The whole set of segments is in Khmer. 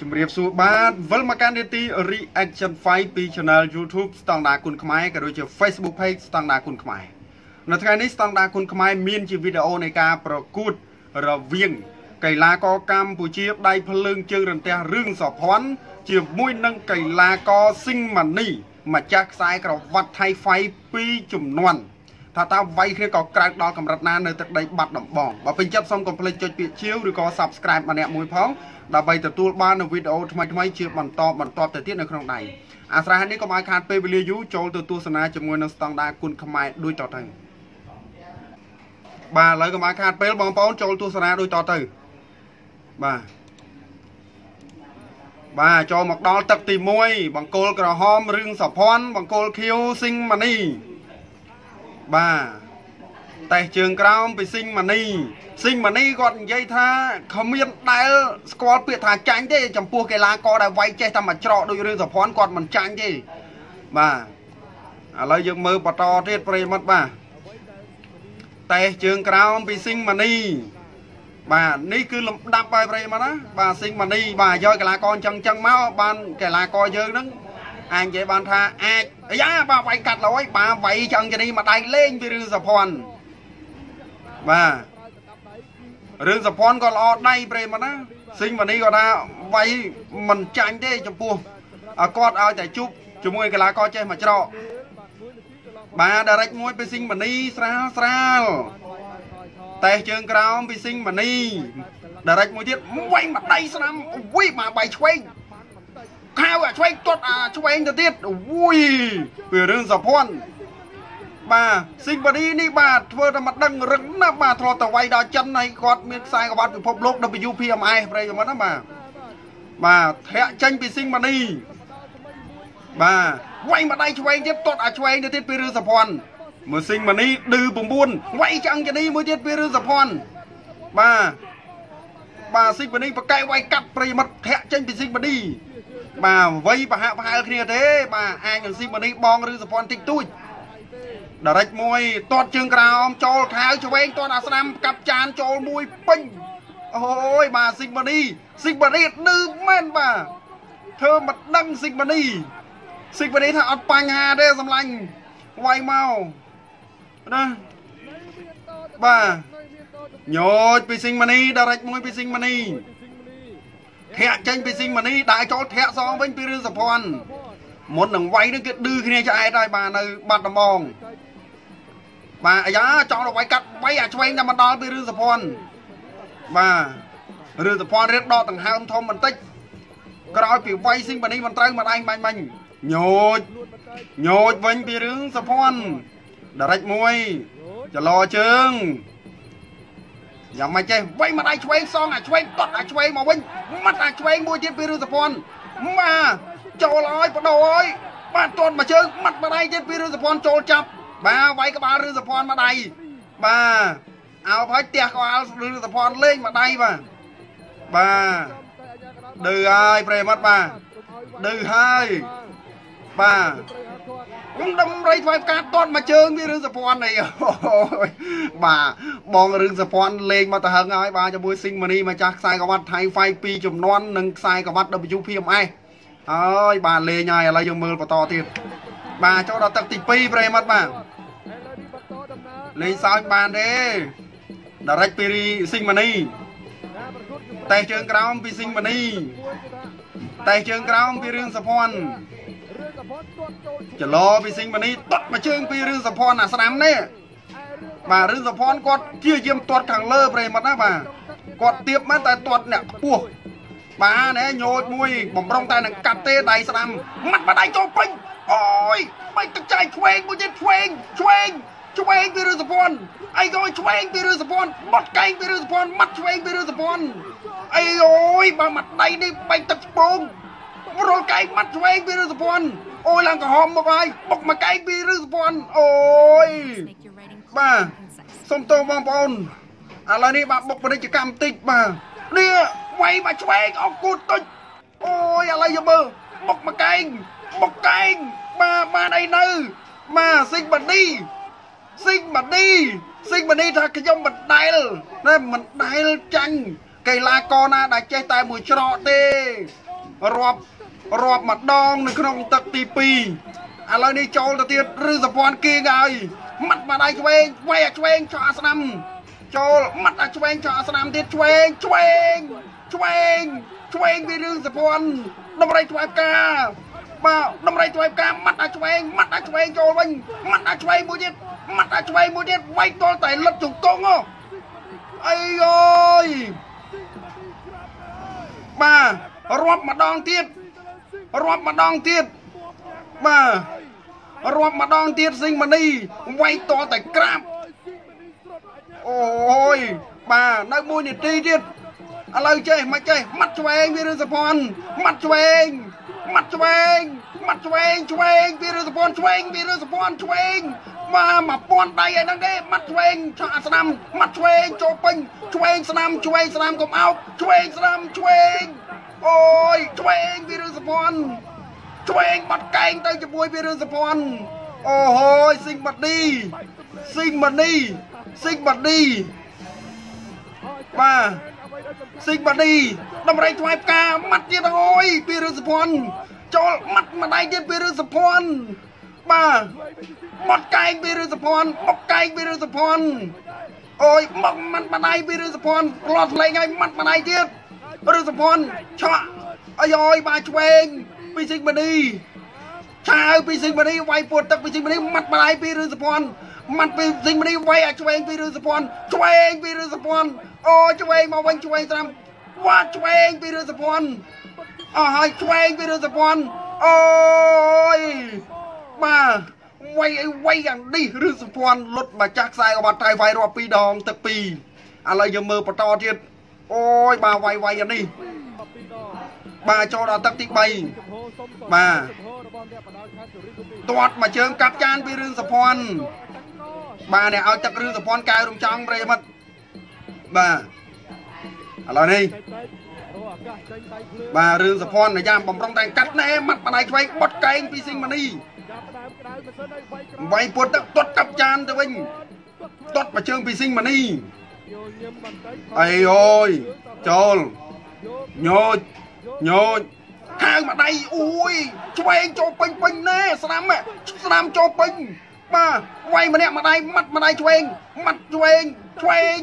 ជំរាបសួរបាទវិលមកកាន់នីតិ Reaction 5ពី Channel YouTube ស្តង់ដាគុណខ្មែរក៏ដូចជា Facebook Page ស្តង់ដាគុណខ្មែរនៅថ្ងៃនេះស្តង់ដាគុណខ្មែរមានជាវីដេអូនៃការប្រកួតរវាងកីឡាករកម្ពុជាដៃភ្លើងជើងរន្ទះរឿងសភ័ណ្ឌជាមួយនឹងកីឡាករស៊ីងម៉ានីម្ចាស់ខ្សែក្រវ៉ាត់ថៃហ្វៃ2ចំនួន ថាតើវាយគ្នាក៏ក្រើកដល់កម្រិតណានៅទឹកដីបាត់ដំបងបើពេញចិត្តសូមកុំភ្លេចចុចពាក្យជាវឬក៏ Subscribe ម្នាក់មួយផងដើម្បីទទួលបាននូវវីដេអូថ្មីៗជាបន្តបន្តទៅទៀតនៅក្នុងដៃអាស្រ័យនេះកុំឲ្យខាតពេលវេលាយូរចូលទៅទស្សនាជាមួយនឹងស្តង់ដារគុណខ្មែរដូចតទៅបាទឥឡូវកុំឲ្យខាតពេលបងប្អូនចូលទស្សនាដូចតទៅបាទបាទចូលមកដល់ទឹកទី1បង្គោលក្រហមរឿងសភ័ណ្ឌបង្គោលខៀវស៊ីងម៉ានី បាទតេះជើងក្រោមពីស៊ីងម៉ានីស៊ីងម៉ានីគាត់និយាយថាគ្មានដែលស្គាល់ពាក្យថាចាញ់ទេចំពោះកីឡាករដែលវាយចេះតែមួយច្រកដូចរឿងសុភ័ណ្ឌគាត់មិនចាញ់ទេបាទឥឡូវយើងមើលបន្តទៀតប្រិមិត្តបាទតេះជើងក្រោមពីស៊ីងម៉ានីបាទនេះគឺលំដាប់ហើយប្រិមិត្តណាបាទស៊ីងម៉ានីបាទយកកីឡាករអញ្ចឹងអញ្ចឹងមកបានកីឡាករយើងហ្នឹង អាចនិយាយបានថាអាចអាយ៉ាបាទវាយកាត់លយបាទវាយចឹងជនេះមកដៃលេងពីរឿងសុភ័ណ្ឌបាទរឿងសុភ័ណ្ឌក៏ល្អដៃប្រេមណាស៊ីងម៉ានីគាត់ថាវាយមិនចាញ់ទេចំពោះគាត់ឲ្យតែជប់ជាមួយកីឡាករចេះមួយច្រកបាទដារិចមួយពីស៊ីងម៉ានីស្រាលស្រាលតេះជើងក្រោមពីស៊ីងម៉ានីដារិចមួយទៀតវាយមកដៃស្នាមវីមកបាយឆ្វេង ខៅអាឆ្វេងទាត់អាឆ្វេងទៅទៀតអូយពីរឿងសុភ័ណ្ឌបាទស៊ីងបាឌីនេះបាទធ្វើតែមកដឹងរឹងណាស់បាទធ្លាប់តែវាយដល់ចិនហើយគាត់មានខ្សែក្បាត់ពិភពលោក WPMI ប្រេយមិត្តណាបាទបាទធ្លាក់ចេញពីស៊ីងម៉ានីបាទវាយមកដៃឆ្វេងទៀតទាត់អាឆ្វេងទៅទៀតពីរឿងសុភ័ណ្ឌមើលស៊ីងម៉ានីឌឺ9វាយចាំងចនីមួយទៀតពីរឿងសុភ័ណ្ឌបាទបាទស៊ីងម៉ានីបកែវាយកាត់ប្រិមិត្តធ្លាក់ចេញពីស៊ីងម៉ានី បាទវ័យប្រហាក់ប្រហែលគ្នាទេ បាទអាចនឹងស៊ីម៉ានីបងឬសុភ័ណ្ឌតិចតួចដារិចមួយទាត់ជើងក្រោមចូលខៅឆ្វេងទាត់អាស្នាមកាប់ចានចូលមួយពេញអូយបាទស៊ីម៉ានីស៊ីម៉ានីឌឺមែនបាទធ្វើមិនដឹងស៊ីម៉ានីស៊ីម៉ានីថាអត់បញ្ហាទេសម្លាញ់វាយមកណាបាទញោចពីស៊ីម៉ានីដារិចមួយពីស៊ីម៉ានី ធាក់ចេញពីស៊ីងម៉ានីដាក់ចូលធាក់សងវិញពីរឿងសុភ័ណ្ឌមុននឹងវាយនឹងគេឌឺគ្នាឆ្អែតហើយបាទនៅបាត់ដំបងបាទអាយ៉ាចង់ទៅវាយកាត់វាយអាឆ្វេងតែមកដល់ពីរឿងសុភ័ណ្ឌបាទរឿងសុភ័ណ្ឌរៀបដកដង្ហើមធំបន្តិចក្រោយពីវាយស៊ីងម៉ានីមិនត្រូវមកដៃបាញ់បាញ់ញោចញោចវិញពីរឿងសុភ័ណ្ឌដារិចមួយចលោជើង យ៉ាងម៉េចចេះវៃមកដៃឆ្វេងសងអាឆ្វេងតត់អាឆ្វេងមកវិញមាត់អាឆ្វេងមួយទៀតពីរឿងសភ័ណ្ឌបាទចូលហើយបដោហើយបាទតន់មកជើងមាត់មកដៃទៀតពីរឿងសភ័ណ្ឌចូលចាប់បាទវាយក្បាលរឿងសភ័ណ្ឌមកដៃបាទអោបហើយផ្ទះក្បាលរឿងសភ័ណ្ឌលេងមកដៃបាទបាទឌឺហើយប្រិមត្តបាទឌឺហើយបាទខ្ញុំដំរីធ្វើការតន់មកជើងវារឿងសភ័ណ្ឌអីបាទ បងរឿងសភ័ណ្ឌលេងមកទៅហឹងហើយបាទជាមួយស៊ីងម៉ានីម្ចាស់ខ្សែក្រវ៉ាត់ថៃហ្វៃ2ចំនួននិងខ្សែក្រវ៉ាត់ WPMS ហើយបាទលេងហើយឥឡូវយើងមើលបន្តទៀតបាទចូលដល់ទឹកទី2ប្រិមត្តបាទលេងសើចបានទេដារិចពីស៊ីងម៉ានីតេះជើងក្រោមពីស៊ីងម៉ានីតេះជើងក្រោមពីរឿងសភ័ណ្ឌចលោពីសិងម៉ានីតត់មកជើងពីរឿងសភ័នអាស្នាមនេះ បាទរឿងសភ័នគាត់ជាយាមទាត់ខាងលើប្រិមិត្តណាបាទគាត់ទៀបមែនតែទាត់អ្នកខ្ពស់បាទណែញោចមួយបំរុងតែនឹងកាត់ទេដៃស្ដាំម៉ាត់មកដៃចូលពេញអូយបាច់ទឹកចាយឆ្វេងមួយទៀតឆ្វេងឆ្វេងឆ្វេងពីរឿងសភ័នអីក៏ឆ្វេងពីរឿងសភ័នបាត់កែងពីរឿងសភ័នម៉ាត់ឆ្វេងពីរឿងសភ័នអីអូយបើម៉ាត់ដៃនេះបាច់ទឹកស្ពងរលកែងម៉ាត់ឆ្វេងពីរឿងសភ័នអូយឡើងក្រហមមកហើយបុកមកកែងពីរឿងសភ័នអូយ បាទសុំទោសបងប្អូនឥឡូវនេះបាទបុកពាណិជ្ជកម្មតិចបាទនេះវាយមកឆ្វេងអកគូទុចអូយឥឡូវយកមើលបុកមកកែងបុកកែងបាទបានអីនៅបាទស៊ីងបាឌីស៊ីងបាឌីស៊ីងបាឌីថាខ្ញុំមិនដែលណាមិនដែលចាញ់កីឡាករណាដែលចេះតែមួយច្រកទេរាប់រាប់ម្ដងនៅក្នុងទឹកទី2ឥឡូវនេះចូលទៅទៀតឬសពាន់គៀងហើយ ម៉ាត់មកដៃឆ្វេងវាយអាឆ្វេងចោលស្នាមចូលម៉ាត់អាឆ្វេងចោលស្នាមទៀតឆ្វេងឆ្វេងឆ្វេងឆ្វេងពីរឿងសពាន់តម្រៃធ្វើការបាទតម្រៃធ្វើការម៉ាត់អាឆ្វេងម៉ាត់អាឆ្វេងចូលវិញម៉ាត់អាឆ្វេងមួយទៀតម៉ាត់អាឆ្វេងមួយទៀតវាយទល់តែលឹកជង្គង់ហ៎អីអើយបាទរាប់ម្ដងទៀតរាប់ម្ដងទៀតបាទ រាប់ម្ដងទៀតសិងមនីវាយតតែក្រាបអូយបាទនៅមួយនាទីទៀតឥឡូវចេះមិនចេះម៉ាត់ឆ្វេងវារឿងសភ័នម៉ាត់ឆ្វេងម៉ាត់ឆ្វេងម៉ាត់ឆ្វេងឆ្វេងវារឿងសភ័នឆ្វេងវារឿងសភ័នឆ្វេងមក1000ដៃឯហ្នឹងទេម៉ាត់ឆ្វេងឆក់ស្នាមម៉ាត់ឆ្វេងចូលពេញឆ្វេងស្នាមឆ្វេងស្នាមកុំអោបឆ្វេងស្នាមឆ្វេងអូយឆ្វេងវារឿងសភ័ន ឆ្វេងបាត់កែងទៅជាមួយវារឿងសភ័នអូហូយស៊ីងបាត់ឌីស៊ីងបាត់ឌីស៊ីងបាត់ឌីបាទស៊ីងបាត់ឌីតម្រៃថ្វាយផ្កាម៉ាត់ទៀតអើយពីរឿងសភ័នចូលម៉ាត់ម្ដាយទៀតពីរឿងសភ័នបាទមកកែងពីរឿងសភ័នមកកែងពីរឿងសភ័នអូយមកម៉ាត់ម្ដាយពីរឿងសភ័នផ្លោះលេងឲ្យម៉ាត់ម្ដាយទៀតរឿងសភ័នឆក់អីអើយបាទឆ្វេង ពីសិងមនីឆាវពីសិងមនីវាយពួតទឹកពីសិងមនីម៉ាត់ម្ដាយពីរឿងសភ័នម៉ាត់ពីសិងមនីវាយអាឆ្វេងពីរឿងសភ័នឆ្វេងពីរឿងសភ័នអូឆ្វេងមកវិញឆ្វេងត្រាំវ៉ាឆ្វេងពីរឿងសភ័នអស់ហើយឆ្វេងពីរឿងសភ័នអូយបាទវាយអីវាយយ៉ាងនេះរឿងសភ័នលុតមកចាស់ខ្សែក្បាត់ថៃវាយរាប់ពីរដងទឹកពីរឥឡូវយើងមើលបន្តទៀតអូយបាទវាយវាយយ៉ាងនេះបាទចូលដល់ទឹកទី3 បាទទាត់មកជើងកាប់ចានពីរឿងសភ័នបាទអ្នកឲ្យទឹករឿងសភ័នកៅរំចង់ប្រិយមិត្តបាទឥឡូវនេះបាទរឿងសភ័នអាយ៉ាបំរុងតែកាត់ណែមាត់បដៃឆ្វេងបត់កែងពីសិងមនីវាយពុតទឹកទាត់កាប់ចានទៅវិញទាត់មកជើងពីសិងមនីអីអូយចូលញោចញោច ខាងម្ដាយអួយឆ្វេងចូលពេញពេញណែស្នាមស្នាមចូលពេញបាទវាយម្នាក់ម្ដាយម៉ាត់ម្ដាយឆ្វេងម៉ាត់ឆ្វេងឆ្វេង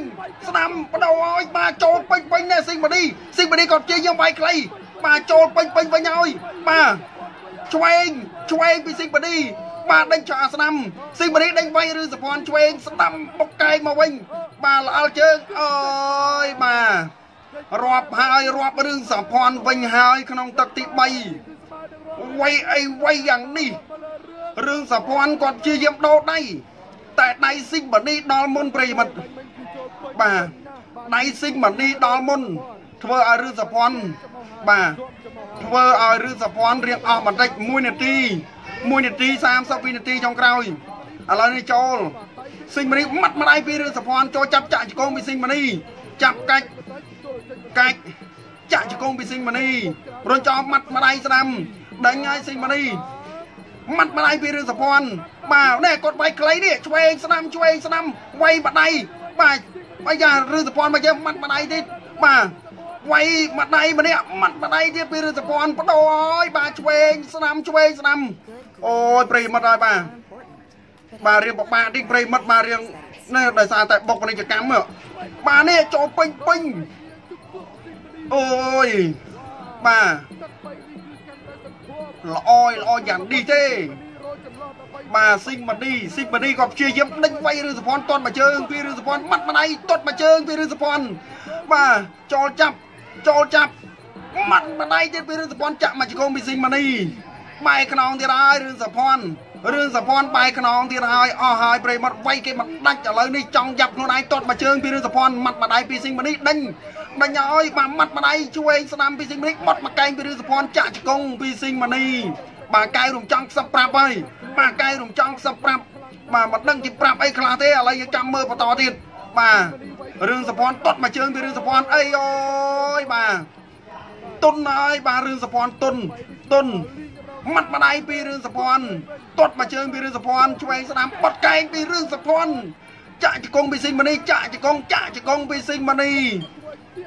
ស្នាមបដោឲ្យបាទចូលពេញពេញណែស៊ីងបឌីស៊ីងបឌីក៏ជាយើងវាយខ្លីបាទចូលពេញពេញវិញហើយបាទឆ្វេងឆ្វេងពីស៊ីងបឌីបាទដេញចោលស្នាមស៊ីងបឌីដេញវាយឬសភ័នឆ្វេងស្ដាំបុកកែងមកវិញបាទល្អល់ជើងអើយបាទ រាប់ហើយរាប់រឿងសភ័នវិញហើយ ក្នុងទឹកទី3វាយអីវាយយ៉ាងនេះរឿងសភ័នគាត់ជាយាមដោដៃតែដៃស៊ីងបានីដល់មុនប្រិយមិត្តបាទដៃស៊ីងបានីដល់មុន ធ្វើឲ្យរឿងសភ័នបាទធ្វើឲ្យរឿងសភ័នរៀងអស់បន្តិច1នាទី1នាទី30វិនាទីចុងក្រោយឥឡូវនេះចូលស៊ីងមនីម៉ាត់ម្ដាយពីរឿងសភ័នចូលចាប់ចាក់ជង្គង់ពីស៊ីងមនីចាប់កាច់ កាច់ចាក់ជង្គង់ពីស៊ីងមនីរុញចោលម៉ាត់ម្ដាយស្ដាំដេញឲ្យស៊ីងមនីម៉ាត់ម្ដាយពីរឿងសភ័នបាទនេះគាត់វាយខ្លីនេះឆ្វេងស្ដាំឆ្វេងស្ដាំវាយម្ដាយបាទបើយ៉ារឿងសភ័នមកយើងម៉ាត់ម្ដាយទៀតបាទវាយម្ដាយម្នាក់ម៉ាត់ម្ដាយទៀតពីរឿងសភ័នបដោអើយបាទឆ្វេងស្ដាំឆ្វេងស្ដាំអូយប្រិមិត្តហើយបាទបាទរៀងបបាក់តិចប្រិមិត្តបាទរៀងនេះដោយសារតែបុកពាណិជ្ជកម្មបាទនេះចូលពេញពេញ អូយបាទល្អល្អយ៉ាងនេះទេបាទស៊ីងម៉ាឌីស៊ីងម៉ាឌីក៏ព្យាយាមដេញវាយឬសភ័នតន់មួយជើងពីឬសភ័នម៉ាត់ម្ដាយតត់មួយជើងពីឬសភ័នបាទចូលចាប់ចូលចាប់ម៉ាត់ម្ដាយទៀតពីឬសភ័នចាក់មកជង្គង់ពីស៊ីងម៉ាឌីបែកខ្នងទៀតហើយរឿងសភ័ន រឿងសភ័នបែកខ្នងទៀតហើយអស់ហើយប្រិមត្តវាយគេមិនដាច់ឥឡូវនេះចង់យ៉ាប់ខ្លួនឯងតត់មួយជើងពីរឿងសភ័នម៉ាត់ម្ដាយពីស៊ីងម៉ាឌីដេញដេញឲ្យបាទម៉ាត់ម្ដាយជួយស្ដាំពីស៊ីងម៉ាឌីបត់មកកែងពីរឿងសភ័នចាក់ជង្គង់ពីស៊ីងម៉ាឌីបាទកែវរំចង់ខ្សឹបប្រាប់ហើយបាទកែវរំចង់ខ្សឹបប្រាប់បាទមិនដឹងជាប្រាប់អីខ្លះទេឥឡូវយើងចាំមើលបន្តទៀតបាទរឿងសភ័នតត់មកជើងពីរឿងសភ័នអីអូយបាទទុនហើយបាទរឿងសភ័នទុនទុន មាត់ម្ដាយពីរឿងសភ័នតត់មកជើងពីរឿងសភ័នឆ្វេងស្ដាំបត់កែងពីរឿងសភ័នចាក់ជង្គង់ពីសិងមនីចាក់ជង្គង់ចាក់ជង្គង់ពីសិងមនី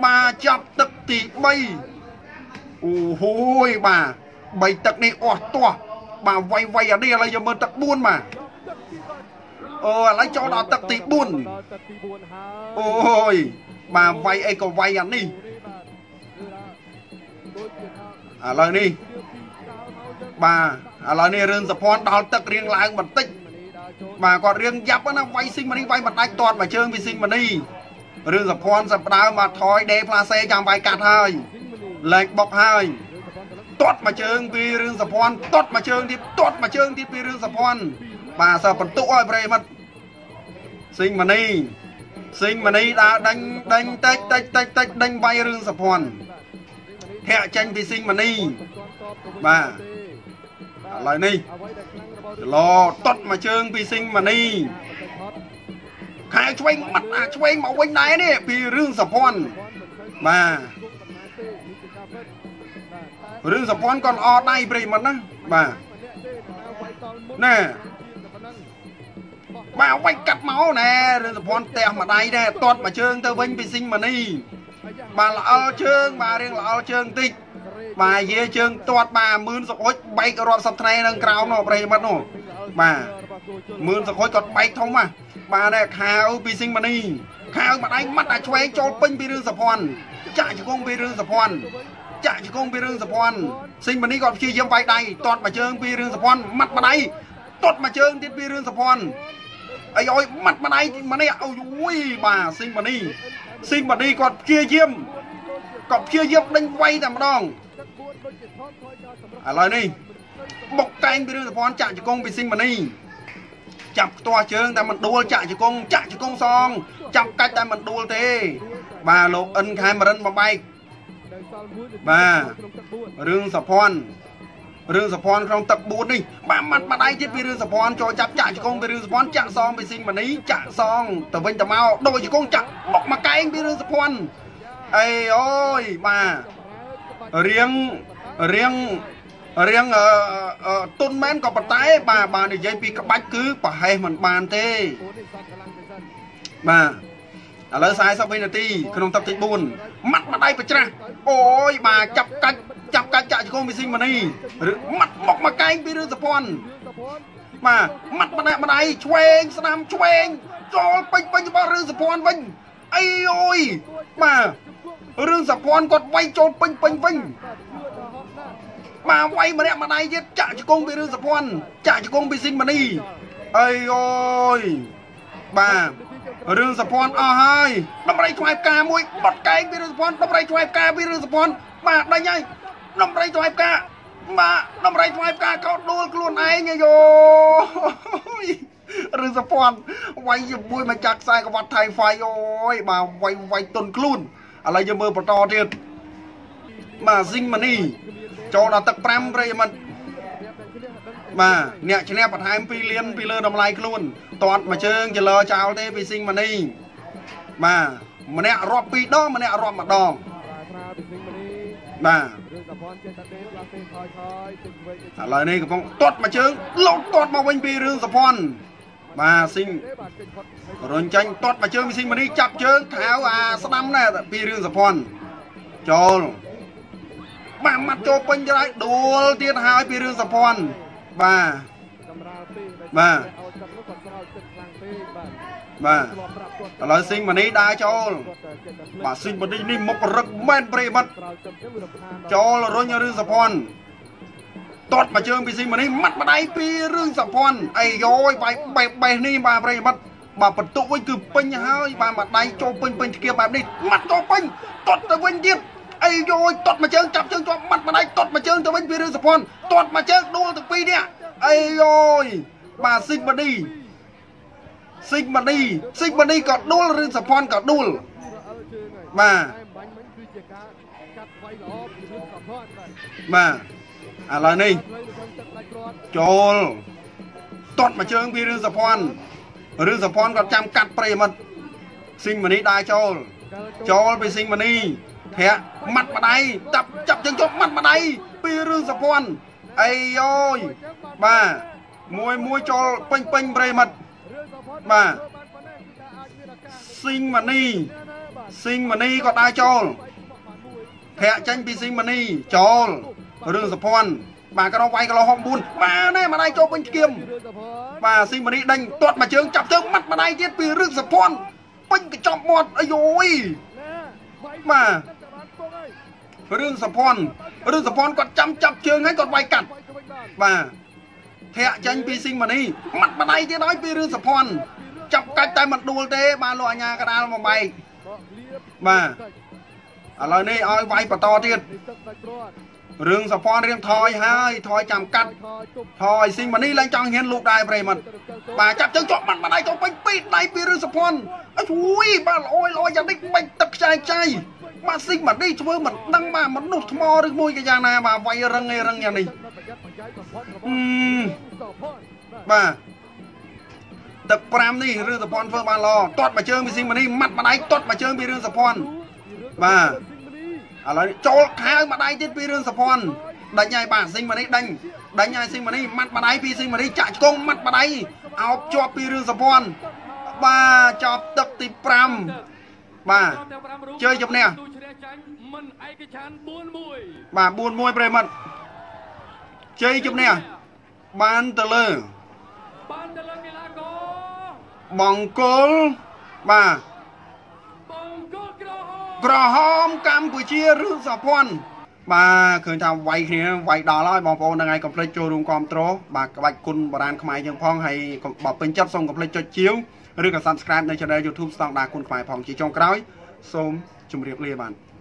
បាទចាប់ទឹកទី3អូហូយបាទ3ទឹកនេះអស់ទាស់បាទវាយវាយអានេះឥឡូវយកមើលទឹក4បាទអូឥឡូវចូលដល់ទឹកទី4អូយបាទវាយអីក៏វាយអានេះឥឡូវនេះ បាទឥឡូវនេះរឿងសភ័នដល់ទឹករៀងឡើងបន្តិចបាទគាត់រៀងយ៉ាប់ណាវាយស៊ីងម៉ានីវាយមិនដាច់ទាត់មកជើងពីស៊ីងម៉ានីរឿងសភ័នសផ្ដើមមកថយដេផ្លាសេចាំវាយកាត់ហើយលែងបុកហើយទាត់មកជើងពីរឿងសភ័នទាត់មកជើងទៀតទាត់មកជើងទៀតពីរឿងសភ័នបាទសើបន្ទុកឲ្យប្រិមិត្តស៊ីងម៉ានីស៊ីងម៉ានីដើរដេញដេញតិចតិចតិចតិចដេញវាយរឿងសភ័នធាក់ចេញពីស៊ីងម៉ានីបាទ ឥឡូវនេះចឡតត់មកជើងពីស៊ីងម៉ានីខែឆ្វេងមាត់អាឆ្វេងមកវិញដែរនេះពីរឿងសភ័នបាទរឿងសភ័នក៏ល្អដៃប្រិមត្តណាបាទណែបាទវាយកាត់មកណែរឿងសភ័នផ្ទះមួយដៃដែរតត់មកជើងទៅវិញពីស៊ីងម៉ានីបាទល្អជើងបាទរៀងល្អជើងតិច បាទយាជើងទាត់បាទមឿនសុកអុចបែករាប់សប្ថ្ងៃនឹងក្រោមនោះប្រិមិត្តនោះបាទមឿនសុកអុចគាត់បែកធំណាបាទតែខាវពីស៊ីងម៉ានីខាវម្ដាយម៉ាត់អាឆ្វេងចូលពេញពីរឿងសភ័នចាក់ជង្គង់ពីរឿងសភ័នចាក់ជង្គង់ពីរឿងសភ័នស៊ីងម៉ានីគាត់ព្យាយាមវាយដៃទាត់មកជើងពីរឿងសភ័នម៉ាត់ម្ដាយទាត់មកជើងទៀតពីរឿងសភ័នអីអុយម៉ាត់ម្ដាយម្នេះអូយបាទស៊ីងម៉ានីស៊ីងម៉ានីគាត់ព្យាយាមគាត់ព្យាយាមដេញវាយតែម្ដង ឥឡូវនេះបុកកែងពីរឿងសភ័នចាក់ជង្គង់ពីស៊ីងម៉ានីចាប់ខ្ទាស់ជើងតែមិនដួលចាក់ជង្គង់ចាក់ជង្គង់សងចាប់កាច់តែមិនដួលទេ បាទលោកអិនខេមរិនបំបែកបាទរឿងសភ័នរឿងសភ័នក្នុងទឹក4នេះបាទមាត់ម្ដាយទៀតពីរឿងសភ័នចូលចាប់ចាក់ជង្គង់ពីរឿងសភ័នចាក់សងពីស៊ីងម៉ានីចាក់សងទៅវិញទៅមកដូចជង្គង់ចាក់បុកមកកែងពីរឿងសភ័នអីអូយបាទរៀងរៀង រៀងទុនមែនក៏ប៉ុន្តែ បាទបាទនិយាយពីក្បាច់គឺប្រហែសមិនបានទេបាទឥឡូវ40វិនាទីក្នុងទឹកទី4ម៉ាត់ម្ដាយប្រច្រាស់អូយបាទចាប់កាច់ចាប់កាច់ចាក់ជង្គង់មីស៊ីងម៉ានីឬម៉ាត់មកមកកែងពីរឿងសភ័នបាទម៉ាត់ម្ដាយម្ដាយឆ្វេងស្នាមឆ្វេងចូលពេញពេញរបស់រឿងសភ័នវិញអីអូយបាទរឿងសភ័នគាត់វាយចូលពេញពេញវិញ បាទវាយម្នាក់ម្ដាយទៀតចាក់ជង្គង់ពីរឿងសភ័នចាក់ជង្គង់ពីស៊ីងម៉ានីអីអូយបាទរឿងសភ័នអស់ហើយដំរីឆ្វែបការមួយបត់កែងពីរឿងសភ័នដំរីឆ្វែបការពីរឿងសភ័នបាទដេញហើយដំរីឆ្វែបការបាទដំរីឆ្វែបការកោតដួលខ្លួនឯងយោរឿងសភ័នវាយជាមួយមកចាក់ខ្សែក្បាត់ថៃហ្វាយអូយបាទវាយវាយទុនខ្លួនឥឡូវយើងមើលបន្តទៀតបាទស៊ីងម៉ានី ចូលដល់ទឹក5ប្រិយមិត្តបាទអ្នកឈ្នះបន្ថែម2លានពីលើតម្លៃខ្លួនតាត់មួយជើងចលចោលទេពីស៊ីងម៉ានីបាទម្នាក់រាប់2ដងម្នាក់រាប់ម្ដងបាទឥឡូវនេះកំពុងទាត់មួយជើងលោតទាត់មកវិញពីរឿងសភ័នបាទស៊ីងរុញចាញ់ទាត់មួយជើងពីស៊ីងម៉ានីចាប់ជើងថៅអាស្ដាំណែពីរឿងសភ័នចូល បាទម៉ាត់ចូលពេញទៅហើយដួលទៀតហើយពីរឿងសភ័នបាទបាទបាទឥឡូវស៊ីងម៉ានីដើរចូលបាទស៊ីងម៉ានីនេះមុខរឹកមែនប្រិមិត្តចូលរុញរឿងសភ័នតតមកជើងពីស៊ីងម៉ានីម៉ាត់ម្ដាយពីរឿងសភ័នអីយោយបាយបេះបេះនេះបាទប្រិមិត្តបាទបន្ទុកវិញគឺពេញហើយបាទម្ដាយចូលពេញពេញធ្គាបែបនេះម៉ាត់ចូលពេញតតទៅវិញទៀត អីយោយតត់មួយជើងចាប់ជើងជាប់មាត់ម្ដាយតត់មួយជើងទៅវិញពីរឿងសភ័នតត់មួយជើងដួលទាំងពីរនេះអីយោយបាទស៊ីកម៉ាឌីស៊ីកម៉ាឌីស៊ីកម៉ាឌីក៏ដួលរឿងសភ័នក៏ដួលបាទបាទឥឡូវនេះចូលតត់មួយជើងពីរឿងសភ័នរឿងសភ័នគាត់ចាំកាត់ប្រិមិត្តស៊ីងម៉ានីដើរចូលចូលពីស៊ីងម៉ានី ធាក់ម៉ាត់ម្ដាយចាប់ចាប់ជើងជប់ម៉ាត់ម្ដាយពីរឿងសភ័នអីយោយបាទមួយមួយចូលពេញពេញប្រិមិត្តបាទស៊ីងម៉ានីស៊ីងមនីក៏ដើរចូលធាក់ចេញពីស៊ីងមនីចូលរឿងសុភ័ណ្ឌបាទក៏វាយកន្លោះ64បាទណែម្ដាយចូលពេញស្គៀមបាទស៊ីងមនីដេញទាត់មួយជើងចាប់ជើងម៉ាត់ម្ដាយទៀតពីរឿងសុភ័ណ្ឌពេញកញ្ចប់មាត់អាយយបាទ រឿងសុភ័ណ្ឌរឿងសុភ័ណ្ឌគាត់ចាំចាប់ជើងហើយគាត់វាយកាត់បាទធាក់ចាញ់ពីស៊ីងម៉ានីម៉ាត់ម្ដាយទៀតហើយពីរឿងសុភ័ណ្ឌចាប់កាច់តែមិនដួលទេ បាទលោកអាញាកដាលមកបែកបាទឥឡូវនេះឲ្យវាយបន្តទៀតរឿងសុភ័ណ្ឌរៀងថយហើយថយចាំកាត់ថយស៊ីងម៉ានីឡើងចង់ហ៊ានលូកដែរប្រិមិត្តបាទចាប់ជើងជាប់បាត់ម្ដាយទៅពេញពីដៃពីរឿងសុភ័ណ្ឌអើយបាទល្អយល្អយ៉ាងនេះបាច់ទឹកខ្ចាយខ្ចាយ បាទស៊ីងម៉ានីធ្វើមិនដឹងបាទមនុស្សថ្មឬមួយក៏យ៉ាងណាបាទវាយរឹងឯរឹងយ៉ាងនេះបាទទឹក5នេះរឿងសភ័នធ្វើបានល្អទាត់មួយជើងពីស៊ីងម៉ានីម៉ាត់ម្ដាយទាត់មួយជើងពីរឿងសភ័នបាទឥឡូវចូលខៅម្ដាយទៀតពីរឿងសភ័នដាច់ហើយបាទស៊ីងម៉ានីដាញ់ដាញ់ហើយស៊ីងម៉ានីម៉ាត់ម្ដាយពីស៊ីងម៉ានីចាក់ឆ្កងម៉ាត់ម្ដាយអោបជាប់ពីរឿងសភ័នបាទចប់ទឹកទី5បាទជើជំនះ មិនឯកច្ឆាន4-1បាទ4-1ប្រិមិត្តជ័យជំនះបានទៅលើបានទៅលើកីឡាករបង្គោលបាទបង្គោលក្រហមក្រហមកម្ពុជាឬសុភ័ណ្ឌបាទឃើញថាវាយគ្នាវាយដល់ហើយបងប្អូននឹងឲ្យកុំភ្លេចចូលរួមគ្រប់គ្រងបាទក្បាច់គុណបរានខ្មែរយើងផងហើយបើពេញចិត្តសូមកុំភ្លេចចុចជាវឬក៏ Subscribe នៅ Channel YouTube ស្តង់ដារគុណខ្មែរផងជាចុងក្រោយសូមជម្រាបលាបាទ